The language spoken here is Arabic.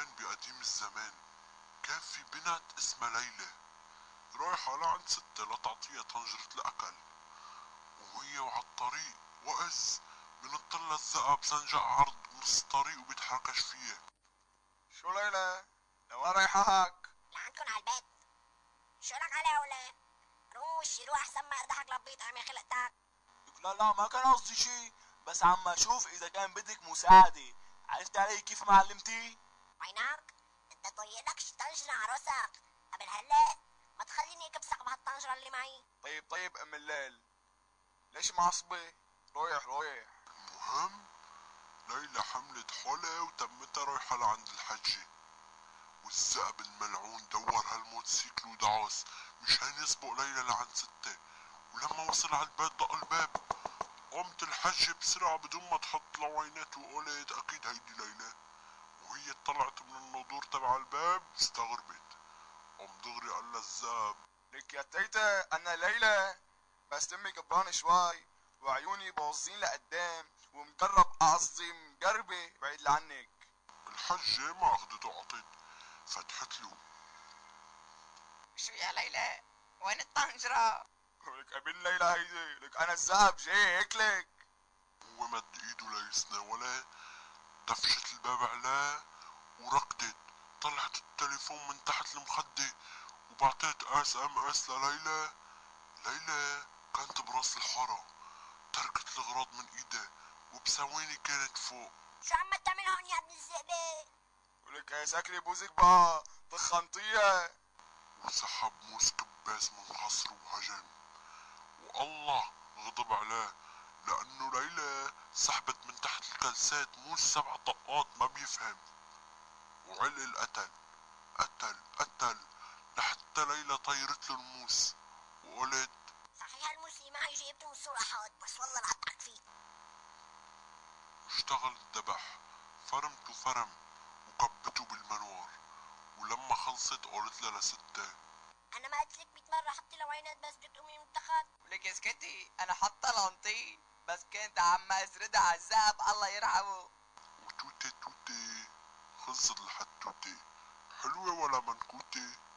كان بقديم الزمان. كان في بنت اسمها ليلى رايحة لعند ستة لتعطيها طنجرة الأكل وهي وعالطريق وإز بنطلع الذئب سنجق عرض بنص الطريق وبيتحركش فيها. شو ليلى؟ لوين رايحة هاك؟ لعندكن على البيت. شو لك عليه ولا روش روح ما اردحك لبيت عمي خلقتك. لا لا ما كان قصدي شي. بس عم أشوف إذا كان بدك مساعدة. عرفت علي كيف معلمتي؟ وينك انت طيلكش طنجرة عروسك قبل هلا ما تخليني اكبسك بهالطنجرة اللي معي. طيب طيب أم الليل. ليش معصبة؟ رايح رايح. المهم ليلى حملت حولها وتمتها رايحة لعند الحجة والذئب الملعون دور هالموتوسيكل ودعس مشان يسبق ليلى لعند ستة. ولما وصل على البيت دق الباب قمت الحجة بسرعة بدون ما تحط لوينات وقلت أكيد هيدي طلعت من النضور تبع الباب استغربت. قام دغري قال لها الذئب لك يا تيتا أنا ليلى. بس دمي كبران شوي وعيوني باظين لقدام ومقرب قصدي مقربة بعيد لعنك الحجة ما أخدته عطت فتحت له شو يا ليلى؟ وين الطنجرة؟ لك أبن ليلى هيدي لك أنا الذئب جاي هيك لك. هو مد إيده ليتناولها دفشت الباب عليه وركضت طلعت التليفون من تحت المخدة وبعتت SMS لليلى. ليلى كانت براس الحارة. تركت الغراض من إيدها وبثواني كانت فوق. شو عم تعمل هون يا ابن الذئبة ولك يا سكري بوزك بقى طخنطية وسحب موس كباس من قصره وهجم والله غضب عليه لأنه ليلى سحبت من تحت الكلسات موس سبع طقات ما بيفهم. وعلقل قتل قتل قتل لحتى ليلى طيرت له الموس. وقلت صحيح الموسي معي جايبته من السوق حاد بس والله لقطعك فيه. اشتغل الذبح. فرمته فرم. وكبته بالمنور ولما خلصت قلت لها لستة. أنا ما قلت لك 100 مرة حطي لوينات بس بدك تقومي من التخت. ولك اسكتي أنا حاطة لنطين بس كنت عم أسردها على الذهب الله يرحمه. خلصت الحتوتة حلوة ولا منكوتة